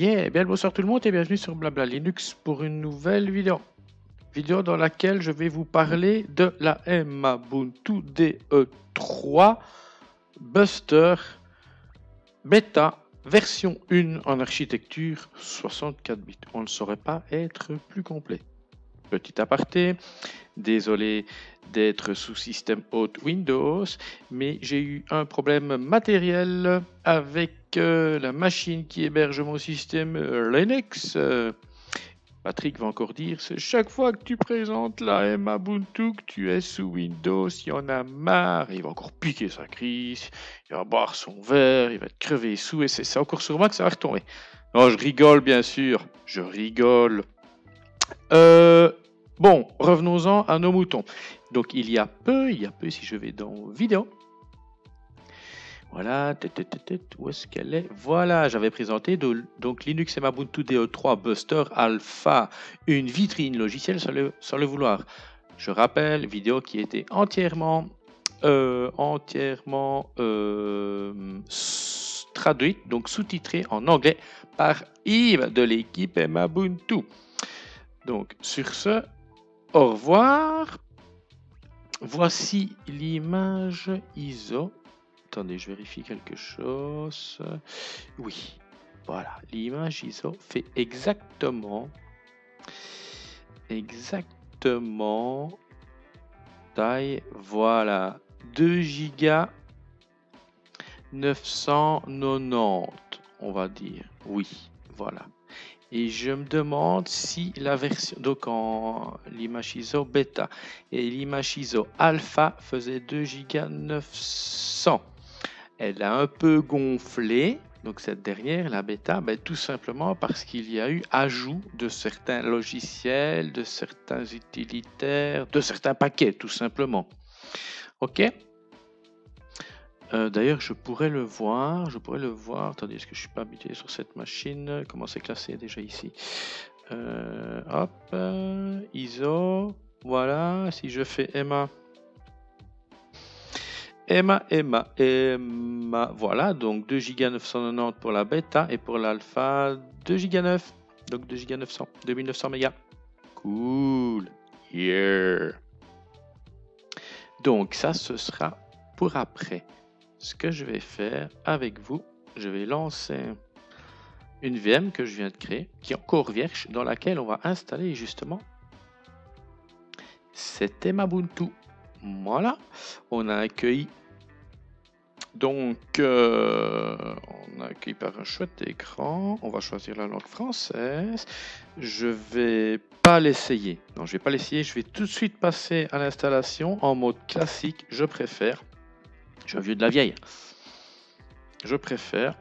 Yeah, bien le bonsoir tout le monde et bienvenue sur Blabla Linux pour une nouvelle vidéo. Vidéo dans laquelle je vais vous parler de la Mabuntu DE3 Buster Beta version 1 en architecture 64 bits. On ne saurait pas être plus complet. Petit aparté, désolé d'être sous système haute Windows, mais j'ai eu un problème matériel avec euh, la machine qui héberge mon système euh, Linux. Patrick va encore dire, chaque fois que tu présentes la Ubuntu que tu es sous Windows, il y en a marre, il va encore piquer sa crise, il va boire son verre, il va être crevé sous, et c'est encore sur moi que ça va retomber. Non, je rigole bien sûr, je rigole. Euh, Bon, revenons-en à nos moutons. Donc il y a peu, il y a peu, si je vais dans vidéo. Voilà, où est-ce qu'elle est? Voilà, j'avais présenté donc Linux et Ubuntu DE3 Buster Alpha, une vitrine logicielle sans le, vouloir. Je rappelle, vidéo qui était entièrement, euh, entièrement euh, traduite, donc sous-titrée en anglais par Yves de l'équipe Ubuntu. Donc sur ce, au revoir. Voici l'image ISO. Attendez, je vérifie quelque chose. Oui, voilà, l'image ISO fait exactement, exactement taille, voilà, 2 Go 990, on va dire. Oui, voilà. Et je me demande si la version, donc en l'image ISO bêta et l'image ISO alpha faisait 2 Go 900. Elle a un peu gonflé, donc cette dernière, la bêta, ben, tout simplement parce qu'il y a eu ajout de certains logiciels, de certains utilitaires, de certains paquets, tout simplement. Ok? Euh, d'ailleurs, je pourrais le voir. Je pourrais le voir. Attendez, est-ce que je suis pas habitué sur cette machine? Comment c'est classé déjà ici? Euh, Hop, euh, ISO. Voilà. Si je fais Emma. Emma, Emma, Emma. Voilà, donc 2 Go 990 pour la bêta et pour l'alpha 2 Go 9. Donc 2 Go 900, 2900 mégas. Cool. Yeah. Donc ça, ce sera pour après ce que je vais faire avec vous, je vais lancer une VM que je viens de créer, qui est encore vierge, dans laquelle on va installer justement cet Ubuntu. Voilà, on a accueilli donc, euh, on a accueilli par un chouette écran. On va choisir la langue française. Je vais pas l'essayer. Non, je vais pas l'essayer. Je vais tout de suite passer à l'installation en mode classique. Je préfère. Suis un vieux de la vieille. Je préfère.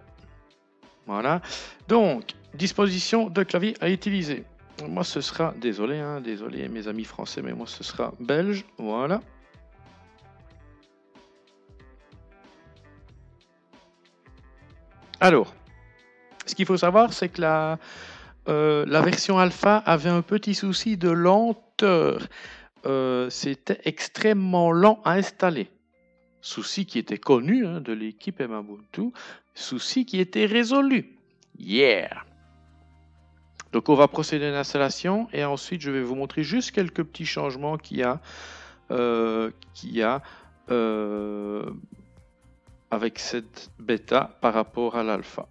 Voilà. Donc, disposition de clavier à utiliser. Moi, ce sera, désolé, hein, désolé mes amis français, mais moi, ce sera belge. Voilà. Alors, ce qu'il faut savoir, c'est que la, euh, la version alpha avait un petit souci de lenteur. Euh, c'était extrêmement lent à installer souci qui était connu hein, de l'équipe Ubuntu, souci qui était résolu. Yeah! Donc on va procéder à l'installation et ensuite je vais vous montrer juste quelques petits changements qu'il y a, euh, euh, avec cette bêta par rapport à l'alpha.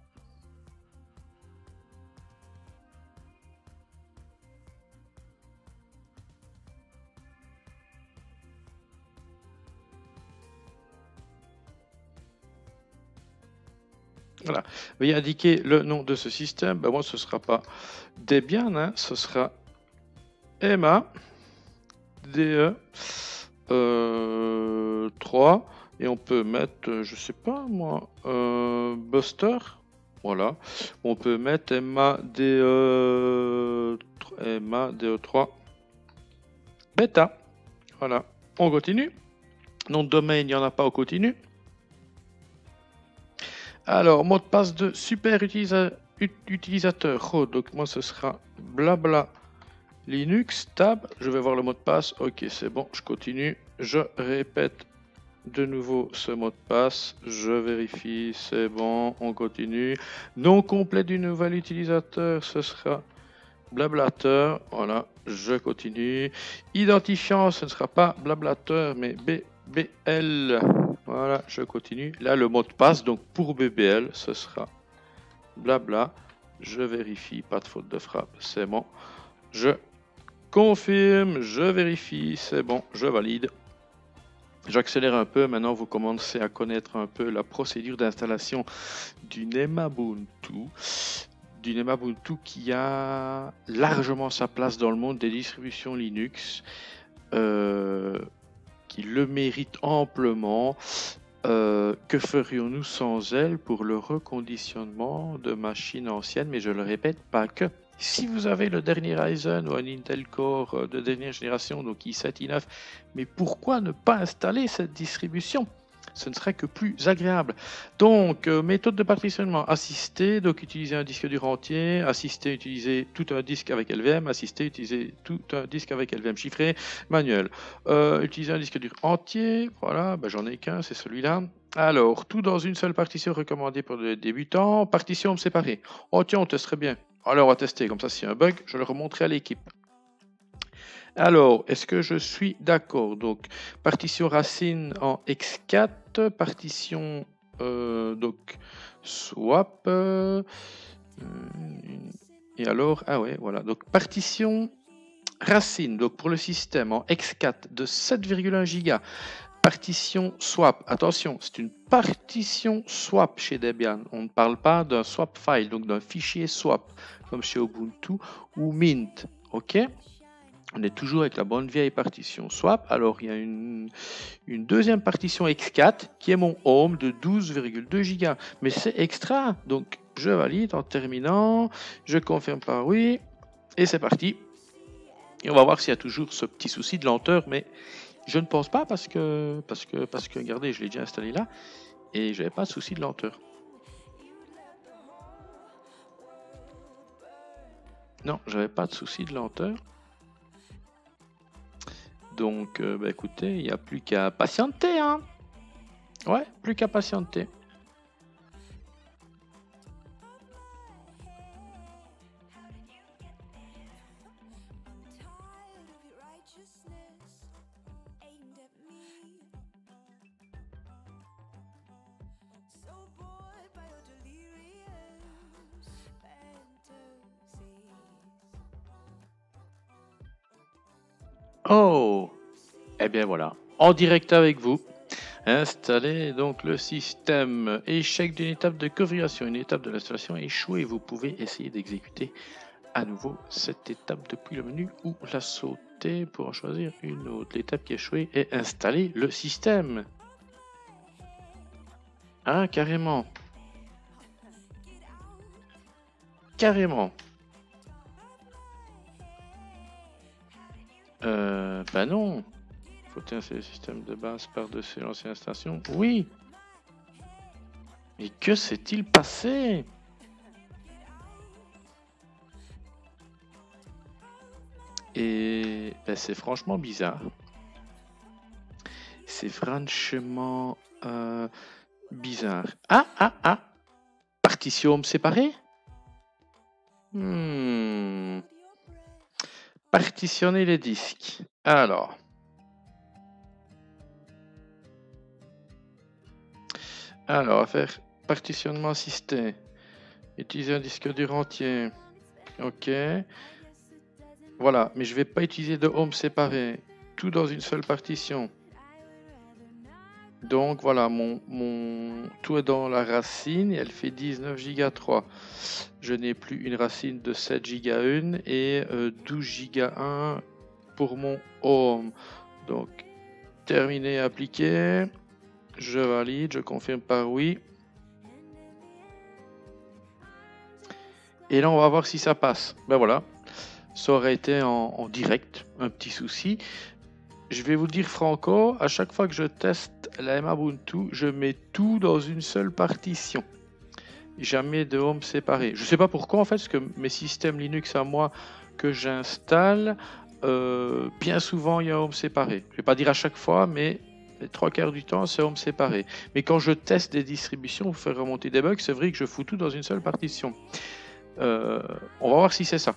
Voilà. Veuillez indiquer le nom de ce système. Ben moi, ce ne sera pas Debian, hein. ce sera Emma DE 3. Euh, Et on peut mettre, euh, je sais pas moi, euh, Buster. Voilà. On peut mettre Emma DE, Emma DE3 Beta. Voilà. On continue. Nom de domaine, il n'y en a pas, on continue. Alors, mot de passe de super utilisateur. Oh, donc moi ce sera blabla Linux tab. Je vais voir le mot de passe. Ok, c'est bon, je continue. Je répète de nouveau ce mot de passe. Je vérifie, c'est bon, on continue. Nom complet du nouvel utilisateur, ce sera blablateur. Voilà, je continue. Identifiant, ce ne sera pas blablateur, mais BBL. Voilà, je continue. Là, le mot de passe, donc pour BBL, ce sera blabla. Je vérifie, pas de faute de frappe, c'est bon. Je confirme, je vérifie, c'est bon, je valide. J'accélère un peu, maintenant vous commencez à connaître un peu la procédure d'installation du Nemabuntu. Du Nemabuntu qui a largement sa place dans le monde des distributions Linux, euh, qui le mérite amplement. Euh, que ferions-nous sans elle pour le reconditionnement de machines anciennes? Mais je le répète, pas que. Si vous avez le dernier Ryzen ou un Intel Core euh, de dernière génération, donc i7, i9, mais pourquoi ne pas installer cette distribution? Ce ne serait que plus agréable. Donc, euh, méthode de partitionnement assisté, donc utiliser un disque dur entier, assister, utiliser tout un disque avec LVM, assister, utiliser tout un disque avec LVM chiffré, manuel. Euh, utiliser un disque dur entier, voilà, ben, j'en ai qu'un, c'est celui-là. Alors, tout dans une seule partition recommandée pour les débutants, partition séparée. Oh tiens, on testerait bien. Alors, on va tester, comme ça, s'il y a un bug, je le remonterai à l'équipe. Alors, est-ce que je suis d'accord? Donc, partition racine en X4, partition euh, swap. Euh, et alors, ah ouais, voilà. Donc, partition racine, donc pour le système en X4 de 7,1 Go. Partition swap, attention, c'est une partition swap chez Debian. On ne parle pas d'un swap file, donc d'un fichier swap, comme chez Ubuntu ou Mint. OK? On est toujours avec la bonne vieille partition swap. Alors il y a une, deuxième partition X4 qui est mon home de 12,2 Go. Mais c'est extra. Donc je valide en terminant. Je confirme par oui. Et c'est parti. Et on va voir s'il y a toujours ce petit souci de lenteur. Mais je ne pense pas parce que, parce que, parce que regardez, je l'ai déjà installé là. Et je n'avais pas de souci de lenteur. Non, j'avais pas de souci de lenteur. Donc, euh, bah, écoutez, il n'y a plus qu'à patienter. Hein ouais, plus qu'à patienter. Eh bien voilà, en direct avec vous. Installez donc le système. Échec d'une étape de configuration, une étape de l'installation échouée. Vous pouvez essayer d'exécuter à nouveau cette étape depuis le menu ou la sauter pour en choisir une autre. L'étape qui est échouée est installer le système. Ah, carrément. Carrément. Euh, bah non. Faut insérer le système de base par-dessus l'ancienne station. Oui. Mais que s'est-il passé? Et ben, c'est franchement bizarre. C'est franchement euh, bizarre. Ah, ah, ah Partition séparée? Hmm. Partitionner les disques. Alors. Alors, faire partitionnement assisté. Utiliser un disque dur entier. OK. Voilà, mais je ne vais pas utiliser de home séparé. Tout dans une seule partition. Donc voilà, mon, mon, tout est dans la racine et elle fait 19 Go 3. Je n'ai plus une racine de 7 Go 1 et 12 Go 1 pour mon home. Donc terminé, appliqué. Je valide, je confirme par oui. Et là, on va voir si ça passe. Ben voilà, ça aurait été en, direct, un petit souci je vais vous dire franco, à chaque fois que je teste la Ubuntu, je mets tout dans une seule partition. Jamais de home séparé. Je ne sais pas pourquoi en fait, parce que mes systèmes Linux à moi que j'installe, euh, bien souvent il y a home séparé. Je ne vais pas dire à chaque fois, mais les trois quarts du temps, c'est home séparé. Mais quand je teste des distributions pour faire remonter des bugs, c'est vrai que je fous tout dans une seule partition. Euh, on va voir si c'est ça.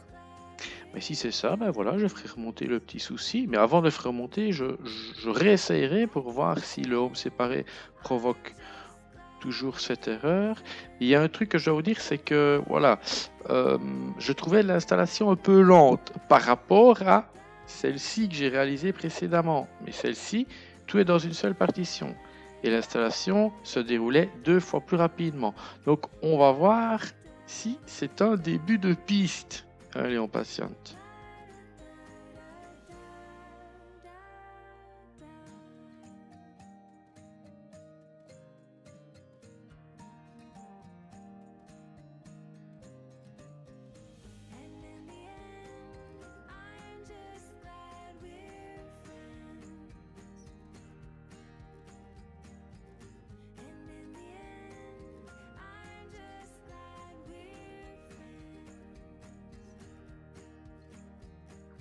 Mais si c'est ça, ben voilà, je ferai remonter le petit souci. Mais avant de faire remonter, je, réessayerai pour voir si le home séparé provoque toujours cette erreur. Il y a un truc que je dois vous dire, c'est que voilà, euh, je trouvais l'installation un peu lente par rapport à celle-ci que j'ai réalisée précédemment. Mais celle-ci, tout est dans une seule partition. Et l'installation se déroulait deux fois plus rapidement. Donc on va voir si c'est un début de piste. Allez, on patiente.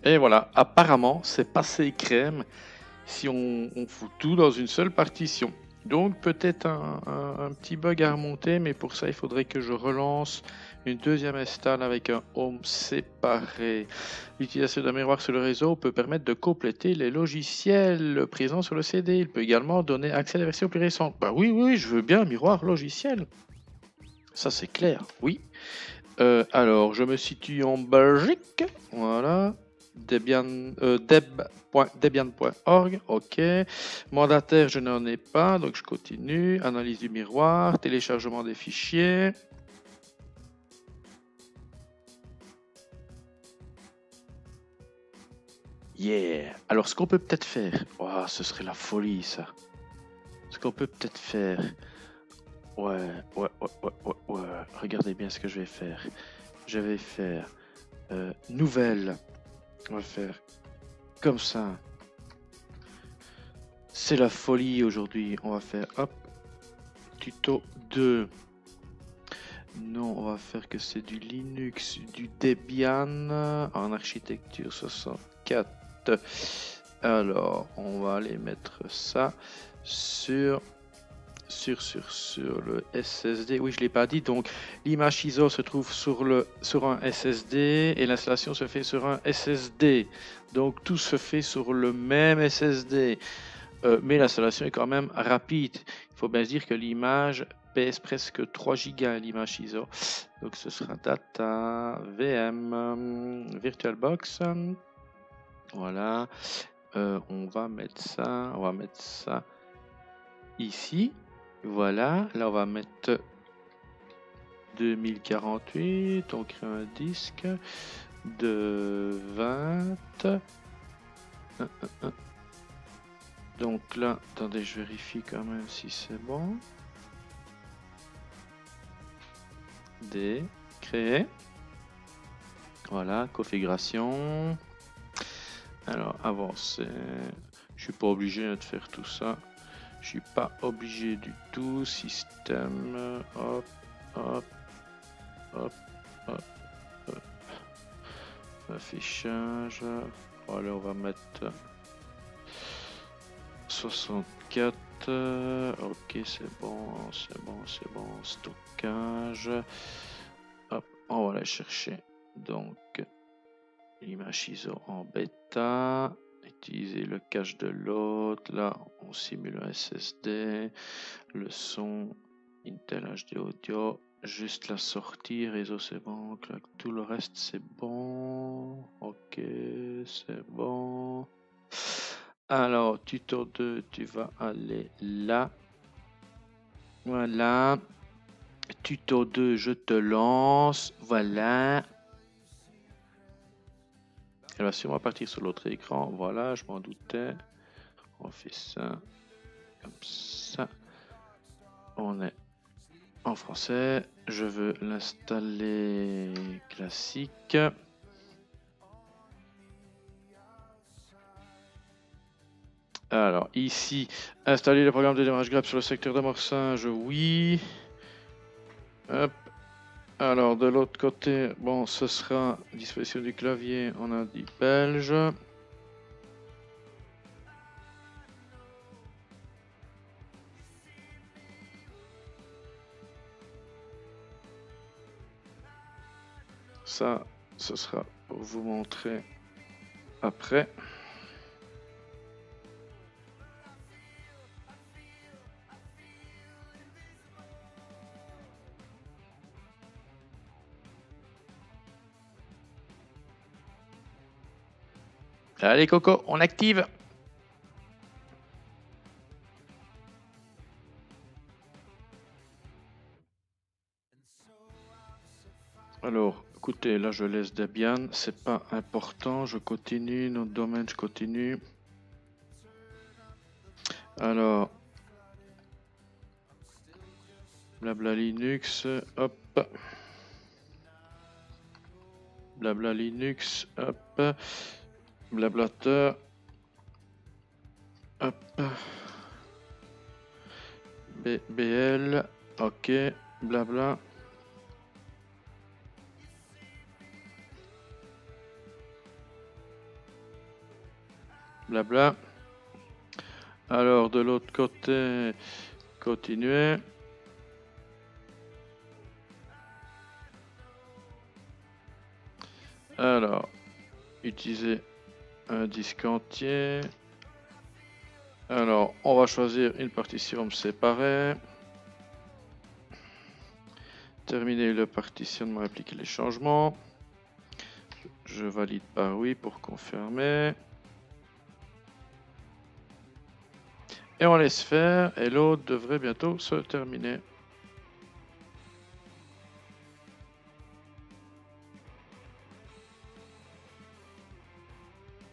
Et voilà, apparemment, c'est passé crème si on, fout tout dans une seule partition. Donc peut-être un, petit bug à remonter, mais pour ça il faudrait que je relance une deuxième install avec un home séparé. L'utilisation d'un miroir sur le réseau peut permettre de compléter les logiciels présents sur le CD. Il peut également donner accès à la version plus récente. Bah oui, oui, je veux bien un miroir logiciel. Ça c'est clair, oui. Euh, alors, je me situe en Belgique. Voilà. Debian, euh, deb.debian.org, ok. Mandataire, je n'en ai pas, donc je continue. Analyse du miroir, téléchargement des fichiers. Yeah. Alors, ce qu'on peut peut-être faire, oh, ce serait la folie, ça. Ce qu'on peut peut-être faire, ouais, ouais, ouais, ouais, ouais, Regardez bien ce que je vais faire. Je vais faire euh, nouvelle on va faire comme ça. C'est la folie aujourd'hui. On va faire hop. Tuto 2. Non, on va faire que c'est du Linux, du Debian en architecture 64. Alors, on va aller mettre ça sur sur, sur, sur le SSD. Oui, je ne l'ai pas dit. Donc, l'image ISO se trouve sur, le, sur un SSD et l'installation se fait sur un SSD. Donc, tout se fait sur le même SSD. Euh, mais l'installation est quand même rapide. Il faut bien se dire que l'image pèse presque 3 Go l'image ISO. Donc, ce sera data VM VirtualBox. Voilà. Euh, on va mettre ça. On va mettre ça ici. Voilà, là on va mettre 2048, on crée un disque de 20. Donc là, attendez, je vérifie quand même si c'est bon. D, créer. Voilà, configuration. Alors, avancer. Je suis pas obligé de faire tout ça. Je suis pas obligé du tout. Système. Hop, hop, hop, hop, Affichage. Voilà, on va mettre 64. Ok, c'est bon, c'est bon, c'est bon. Stockage. Hop, on va aller chercher. Donc, l'image ISO en bêta utiliser le cache de l'autre. Là, on simule un SSD, le son, Intel HD Audio, juste la sortie, réseau c'est bon, tout le reste c'est bon. Ok, c'est bon. Alors, tuto 2, tu vas aller là. Voilà. Tuto 2, je te lance. Voilà. Elle va sûrement partir sur l'autre écran. Voilà, je m'en doutais. On. Comme ça. On est en français. Je veux l'installer classique. Alors ici, installer le programme de démarrage grep sur le secteur d'amorçage, oui. Alors de l'autre côté, bon, ce sera disposition du clavier, on a dit belge. Ça, ce sera pour vous montrer après. Allez Coco, on active là je laisse Debian, c'est pas important, je continue, notre domaine, je continue. Alors, blabla Linux, hop. Blabla Linux, hop. Blablateur. Hop. BL. Ok. Blabla. Blabla. Alors de l'autre côté, continuer. Alors, utiliser un disque entier. Alors, on va choisir une partition séparée. Terminer le partitionnement, appliquer les changements. Je valide par oui pour confirmer. Et on laisse faire, et l'autre devrait bientôt se terminer.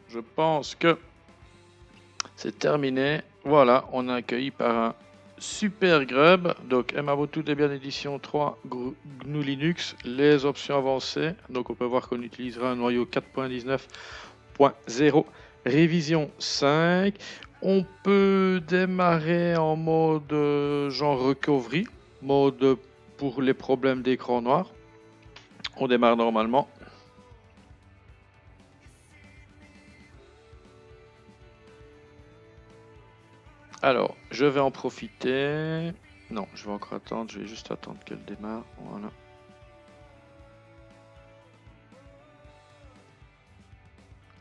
Je pense que c'est terminé. Voilà, on a accueilli par un super grub. Donc tout est bien édition 3 GNU Linux, les options avancées. Donc on peut voir qu'on utilisera un noyau 4.19.0 révision 5. On peut démarrer en mode euh, genre recovery, mode pour les problèmes d'écran noir. On démarre normalement. Alors, je vais en profiter. Non, je vais encore attendre. Je vais juste attendre qu'elle démarre. Voilà.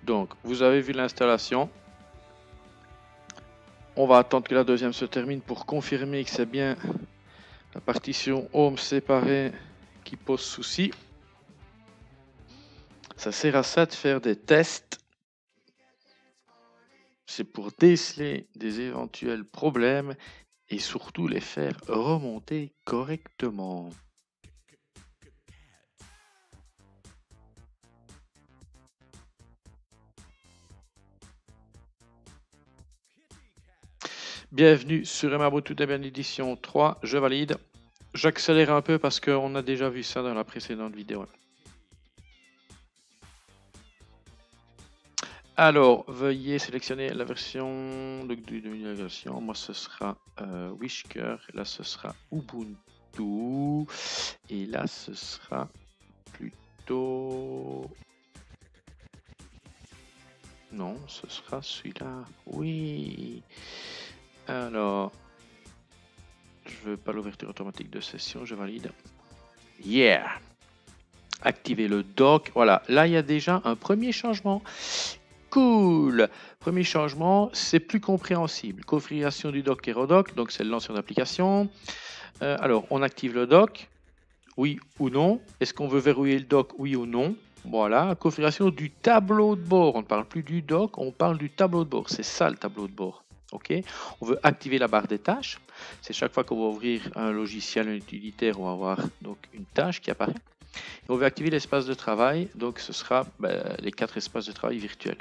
Donc, vous avez vu l'installation. On va attendre que la deuxième se termine pour confirmer que c'est bien la partition home séparée qui pose souci. Ça sert à ça de faire des tests c'est pour déceler des éventuels problèmes et surtout les faire remonter correctement. Bienvenue sur Emabotu Debian Edition 3, je valide. J'accélère un peu parce qu'on a déjà vu ça dans la précédente vidéo. Alors, veuillez sélectionner la version de, de, Moi, ce sera euh, Wishker. Là, ce sera Ubuntu. Et là, ce sera plutôt... Non, ce sera celui-là. Oui. Alors, je veux pas l'ouverture automatique de session. Je valide. Yeah. Activer le dock. Voilà, là, il y a déjà un premier changement Cool Premier changement, c'est plus compréhensible. Configuration du dock Aerodock, donc c'est le lanceur d'application. Euh, alors, on active le dock, oui ou non. Est-ce qu'on veut verrouiller le dock, oui ou non? Voilà, configuration du tableau de bord. On ne parle plus du dock, on parle du tableau de bord. C'est ça le tableau de bord. Ok, on veut activer la barre des tâches. C'est chaque fois qu'on va ouvrir un logiciel, un utilitaire, on va avoir donc une tâche qui apparaît on veut activer l'espace de travail, donc ce sera ben, les quatre espaces de travail virtuels.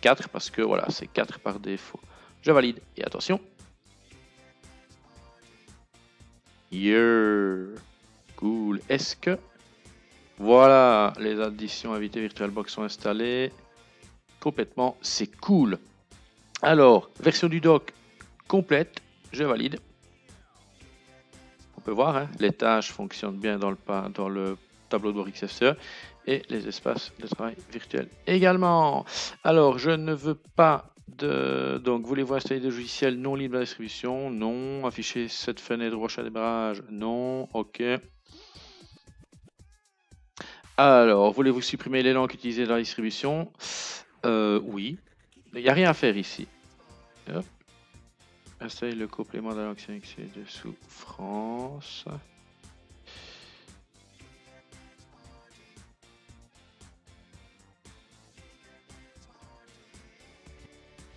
4 parce que voilà, c'est 4 par défaut. Je valide. Et attention. Yeah. Cool. Est-ce que... Voilà, les additions invitées VirtualBox sont installées. Complètement, c'est cool. Alors, version du doc complète. Je valide. On peut voir, hein, les tâches fonctionnent bien dans le, tableau de XFCE et les espaces de travail virtuels également. Alors, je ne veux pas de... Donc, voulez-vous installer des logiciels non libres de distribution? Non. Afficher cette fenêtre roche à démarrage? Non. OK. Alors, voulez-vous supprimer les langues utilisées dans la distribution? Euh, Oui. Il n'y a rien à faire ici. Hop. Le complément de la langue dessous France.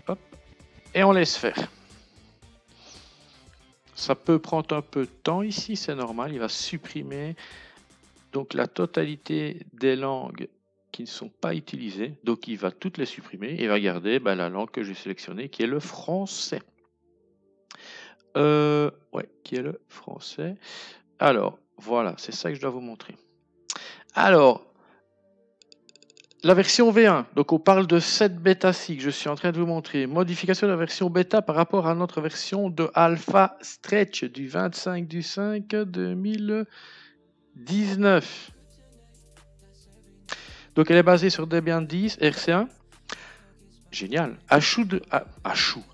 Hop. Et on laisse faire. Ça peut prendre un peu de temps ici, c'est normal. Il va supprimer donc la totalité des langues ne sont pas utilisées. Donc il va toutes les supprimer et va garder ben, la langue que j'ai sélectionnée qui est le français. Euh, ouais, qui est le français. Alors, voilà, c'est ça que je dois vous montrer. Alors, la version V1, donc on parle de 7 bêta 6 que je suis en train de vous montrer. Modification de la version bêta par rapport à notre version de alpha stretch du 25 du 5 2019. Donc elle est basée sur Debian 10 RC1. Génial. Ajout de, ah,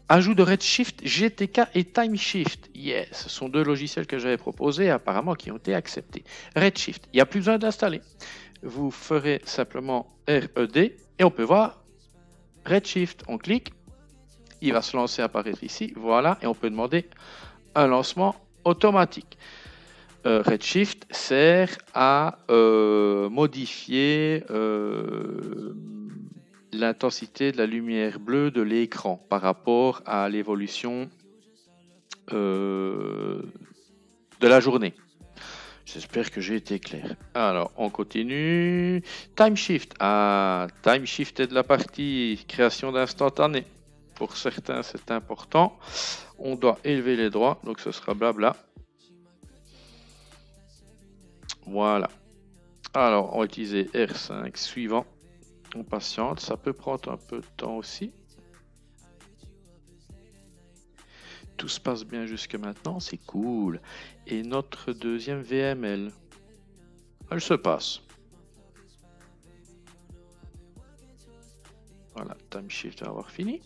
ajout de Redshift, GTK et TimeShift. Yes, ce sont deux logiciels que j'avais proposés apparemment qui ont été acceptés. Redshift, il n'y a plus besoin d'installer vous ferez simplement RED et on peut voir Redshift. On clique, il va se lancer apparaître ici, voilà, et on peut demander un lancement automatique. Euh, Redshift sert à euh, modifier euh, l'intensité de la lumière bleue de l'écran par rapport à l'évolution de la journée. J'espère que j'ai été clair. Alors, on continue. Timeshift. Ah, Timeshift est de la partie création d'instantané. Pour certains, c'est important. On doit élever les droits, donc ce sera blabla. Voilà. Alors, on va utiliser R5 suivant. On patiente, ça peut prendre un peu de temps aussi. Tout se passe bien jusque maintenant, c'est cool. Et notre deuxième VML, elle se passe. Voilà, time shift va avoir fini.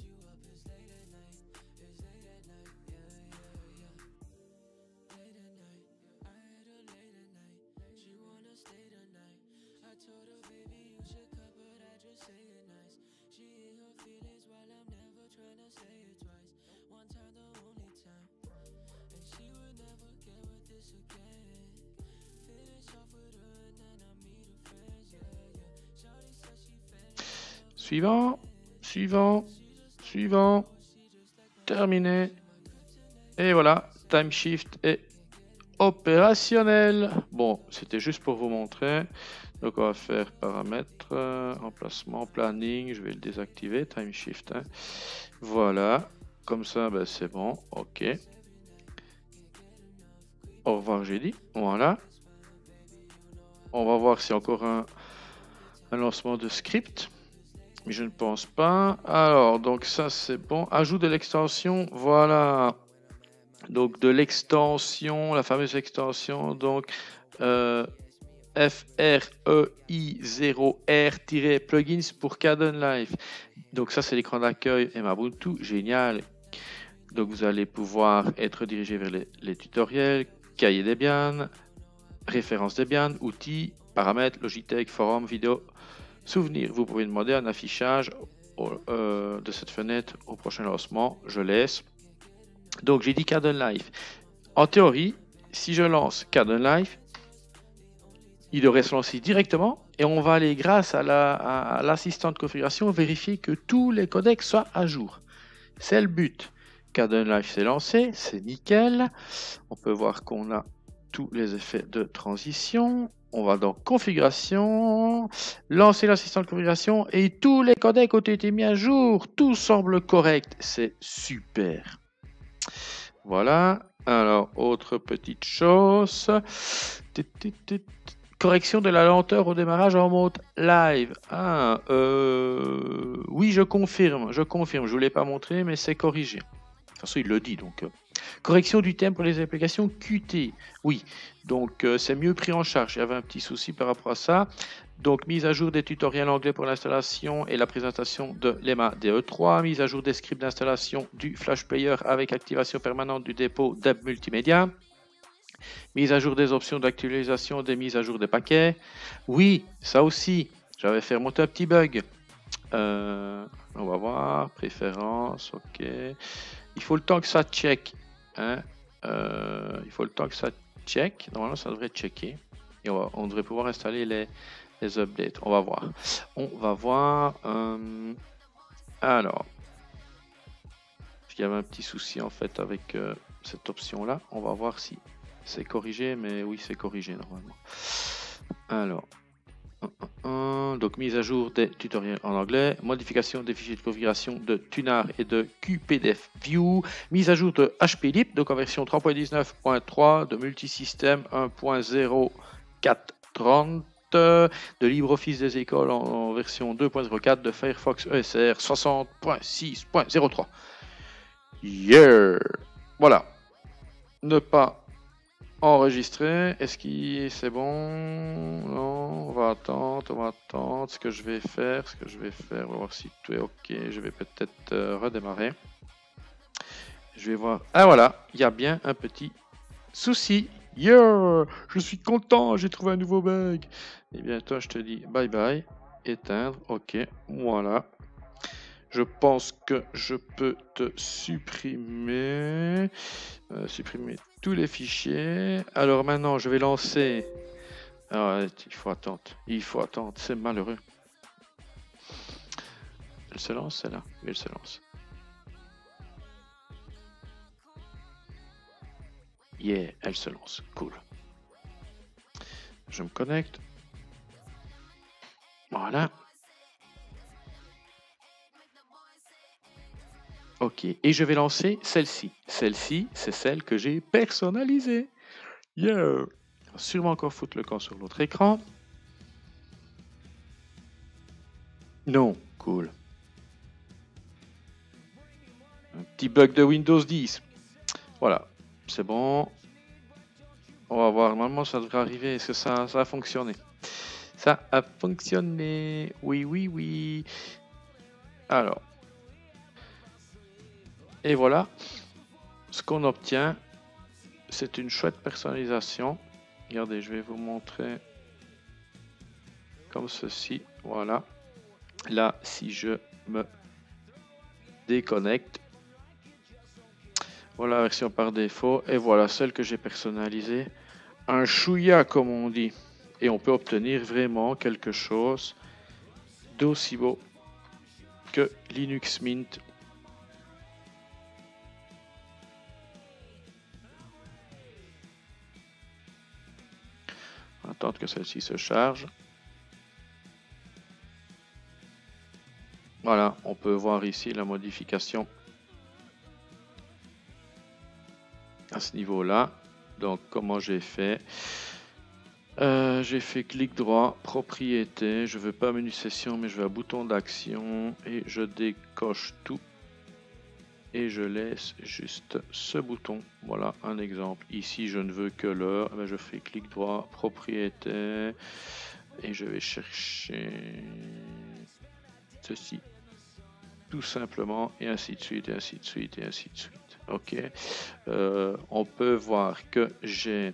Suivant, suivant, suivant. Terminé. Et voilà, time shift est opérationnel. Bon, c'était juste pour vous montrer. Donc on va faire paramètres, euh, emplacement, planning. Je vais le désactiver, time shift. Hein. Voilà, comme ça, ben, c'est bon. Ok. Au revoir, j'ai dit. Voilà. On va voir si encore un, lancement de script. Mais je ne pense pas. Alors, donc ça c'est bon. Ajout de l'extension, voilà. Donc de l'extension, la fameuse extension, donc euh, FREI0R-plugins pour Caden Live. Donc ça c'est l'écran d'accueil et Ubuntu, génial. Donc vous allez pouvoir être dirigé vers les, tutoriels, cahier Debian, référence Debian, outils, paramètres, Logitech, forum, vidéo, Souvenir, vous pouvez demander un affichage euh, de cette fenêtre au prochain lancement. Je laisse. Donc j'ai dit Caden Live. En théorie, si je lance Caden Live, il devrait se lancer directement et on va aller grâce à l'assistant la, de configuration vérifier que tous les codecs soient à jour. C'est le but. Caden s'est lancé, c'est nickel. On peut voir qu'on a tous les effets de transition. On va dans configuration, lancer l'assistant de configuration et tous les codecs ont été mis à jour. Tout semble correct. C'est super. Voilà. Alors, autre petite chose. Correction de la lenteur au démarrage en mode live. Ah, euh, oui, je confirme. Je confirme. Je ne vous l'ai pas montré, mais c'est corrigé. De toute façon, il le dit. Donc, euh, Correction du thème pour les applications Qt. Oui, donc euh, c'est mieux pris en charge. Il y avait un petit souci par rapport à ça. Donc, mise à jour des tutoriels anglais pour l'installation et la présentation de l'EMA DE3. Mise à jour des scripts d'installation du Flash Player avec activation permanente du dépôt d'App Multimédia. Mise à jour des options d'actualisation des mises à jour des paquets. Oui, ça aussi. J'avais fait remonter un petit bug. Euh, on va voir. Préférences, ok. Il faut le temps que ça check. Hein. Euh, il faut le temps que ça check. Normalement, ça devrait checker. Et on, devrait pouvoir installer les, les, updates. On va voir. On va voir. Euh, alors. Qu'il y avait un petit souci en fait avec cette option là. On va voir si c'est corrigé. Mais oui, c'est corrigé normalement. Alors donc mise à jour des tutoriels en anglais, modification des fichiers de configuration de Tunar et de QPDF View, mise à jour de HPLIP, donc en version 3.19.3 de multisystème 1.0430 de LibreOffice des écoles en, version 2.04 de Firefox ESR 60.6.03. Yeah! Voilà. Ne pas enregistrer. Est-ce que c'est bon? Non, on va attendre, on va attendre. Ce que je vais faire, ce que je vais faire, on va voir si tout est OK. Je vais peut-être euh, redémarrer. Je vais voir. Ah voilà, il y a bien un petit souci. Yeah, je suis content, j'ai trouvé un nouveau bug. Et eh bien toi, je te dis bye bye, éteindre. OK, voilà. Je pense que je peux te supprimer. Euh, supprimer tous les fichiers. Alors maintenant, je vais lancer. Ah, il faut attendre. Il faut attendre. C'est malheureux. Elle se lance, celle-là. Elle se lance. Yeah, elle se lance. Cool. Je me connecte. Voilà. Ok, et je vais lancer celle-ci. Celle-ci, c'est celle que j'ai personnalisée. Yeah! Sûrement encore foutre le camp sur l'autre écran. Non, cool. Un petit bug de Windows 10. Voilà, c'est bon. On va voir, normalement ça devrait arriver. Est-ce que ça, ça a fonctionné? Ça a fonctionné. Oui, oui, oui. Alors, et voilà, ce qu'on obtient, c'est une chouette personnalisation. Regardez, je vais vous montrer comme ceci. Voilà. Là, si je me déconnecte, voilà la version par défaut. Et voilà celle que j'ai personnalisée. Un chouïa, comme on dit. Et on peut obtenir vraiment quelque chose d'aussi beau que Linux Mint attendre que celle-ci se charge. Voilà, on peut voir ici la modification à ce niveau-là. Donc, comment j'ai fait? Euh, J'ai fait clic droit, propriété. Je veux pas menu session, mais je veux un bouton d'action et je décoche tout et je laisse juste ce bouton. Voilà un exemple. Ici, je ne veux que l'heure. Eh ben, je fais clic droit, propriété, et je vais chercher ceci. Tout simplement, et ainsi de suite, et ainsi de suite, et ainsi de suite. Ok. Euh, on peut voir que j'ai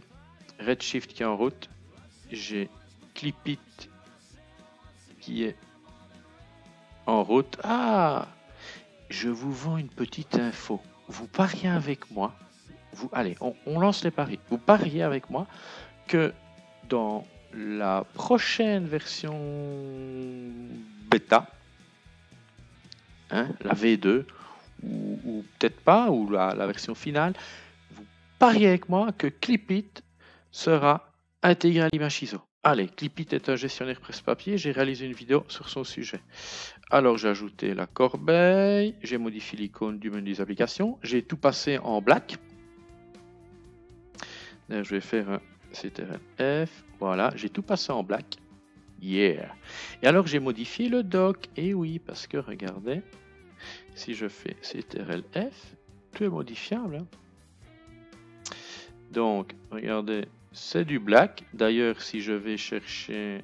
Redshift qui est en route. J'ai Clipit qui est en route. Ah je vous vends une petite info. Vous pariez avec moi, vous, allez, on, lance les paris. Vous pariez avec moi que dans la prochaine version bêta, hein, la V2, ou, peut-être pas, ou la, version finale, vous pariez avec moi que Clipit sera intégré à l'image. Allez, Clipit est un gestionnaire presse-papier, j'ai réalisé une vidéo sur son sujet. Alors j'ai ajouté la corbeille, j'ai modifié l'icône du menu des applications, j'ai tout passé en black. je vais faire un CTRL F, voilà, j'ai tout passé en black. Yeah. Et alors j'ai modifié le doc, et oui, parce que regardez, si je fais CTRL F, tout est modifiable. Hein. Donc, regardez, c'est du black. D'ailleurs, si je vais chercher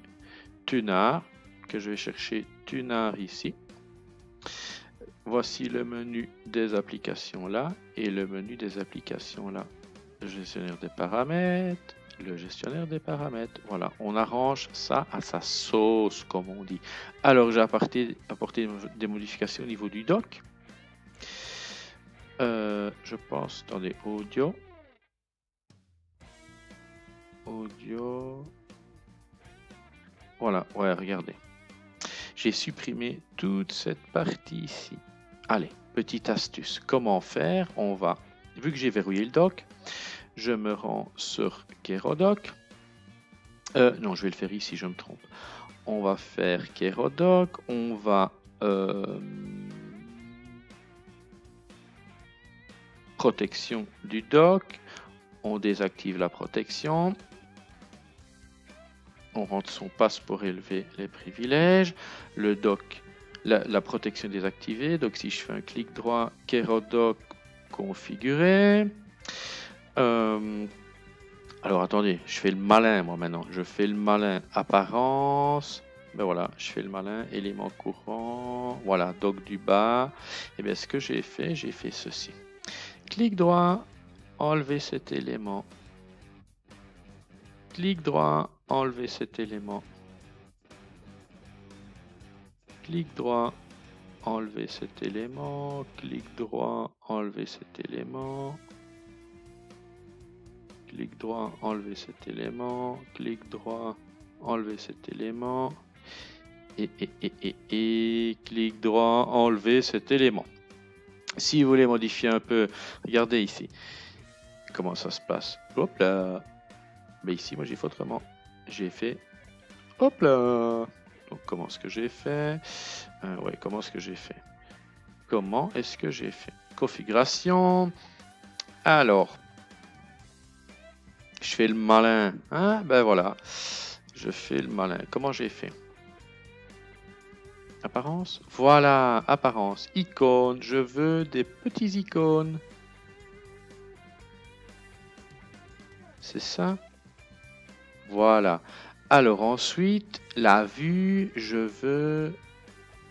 Tunar, que je vais chercher Tunar ici. Voici le menu des applications là et le menu des applications là. le gestionnaire des paramètres, le gestionnaire des paramètres. Voilà, on arrange ça à sa sauce, comme on dit. Alors, j'ai apporté, des modifications au niveau du doc. Euh, je pense, attendez, audio. Audio. Voilà, ouais, regardez. J'ai supprimé toute cette partie ici. Allez, petite astuce. Comment faire? On va, vu que j'ai verrouillé le doc, je me rends sur Kerodoc. Euh, non, je vais le faire ici, je me trompe. On va faire Kerodoc. On va... Euh, protection du doc. On désactive la protection. On rentre son passe pour élever les privilèges. Le doc, la, protection désactivée. Donc si je fais un clic droit, Kerodoc configuré. Euh, alors attendez, je fais le malin moi maintenant. Je fais le malin apparence. Ben voilà, je fais le malin, élément courant. Voilà, doc du bas. Et eh bien ce que j'ai fait, j'ai fait ceci. Clic droit, enlever cet élément. Clic droit, enlever cet élément. Clic droit, enlever cet élément. Clic droit, enlever cet élément clic droit, enlever cet élément, clic droit, enlever cet élément, et, et, et, et, clic droit, enlever cet élément. Si vous voulez modifier un peu, regardez ici, comment ça se passe? Hop là Mais ici, moi j'ai fait autrement. J'ai fait, hop là Donc comment est-ce que j'ai fait? Euh, Ouais, comment est-ce que j'ai fait? Comment est-ce que j'ai fait? Configuration. Alors, je fais le malin. Hein ben voilà. Je fais le malin. Comment j'ai fait? Apparence Voilà, apparence. Icône. Je veux des petits icônes. C'est ça? Voilà. Alors ensuite, la vue, je veux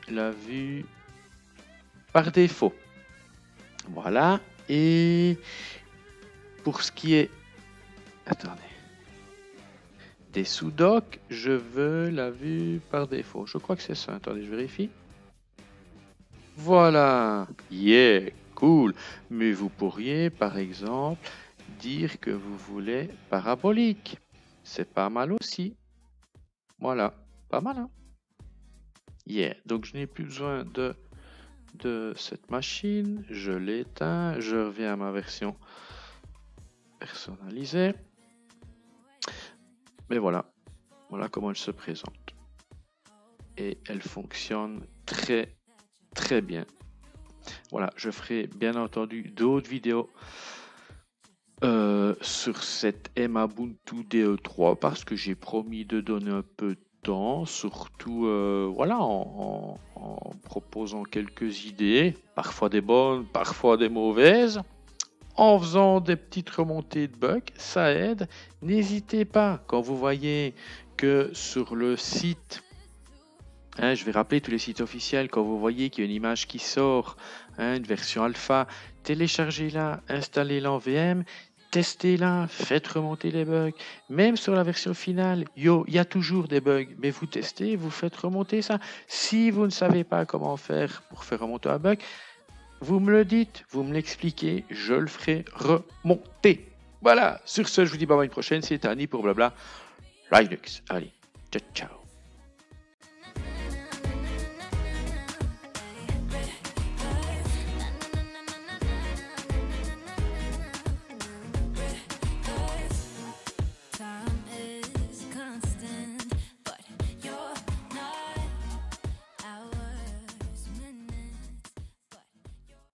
la vue par défaut. Voilà. Et pour ce qui est Attendez. Des sous-docs, je veux la vue par défaut. Je crois que c'est ça. Attendez, je vérifie. Voilà. Yeah, cool. Mais vous pourriez, par exemple, dire que vous voulez parabolique. C'est pas mal aussi. Voilà. Pas mal, hein Yeah. Donc, je n'ai plus besoin de, de cette machine. Je l'éteins. Je reviens à ma version personnalisée. Mais voilà, voilà comment elle se présente. Et elle fonctionne très très bien. Voilà, je ferai bien entendu d'autres vidéos euh, sur cette Ubuntu DE3 parce que j'ai promis de donner un peu de temps, surtout euh, voilà, en, proposant quelques idées, parfois des bonnes, parfois des mauvaises en faisant des petites remontées de bugs, ça aide. N'hésitez pas, quand vous voyez que sur le site, hein, je vais rappeler tous les sites officiels, quand vous voyez qu'il y a une image qui sort, hein, une version alpha, téléchargez-la, installez-la en VM, testez-la, faites remonter les bugs. Même sur la version finale, yo, il y a toujours des bugs, mais vous testez, vous faites remonter ça. Si vous ne savez pas comment faire pour faire remonter un bug, vous me le dites, vous me l'expliquez, je le ferai remonter. Voilà, sur ce, je vous dis bye bye une prochaine, c'est Annie pour Blabla Linux. Allez, ciao ciao.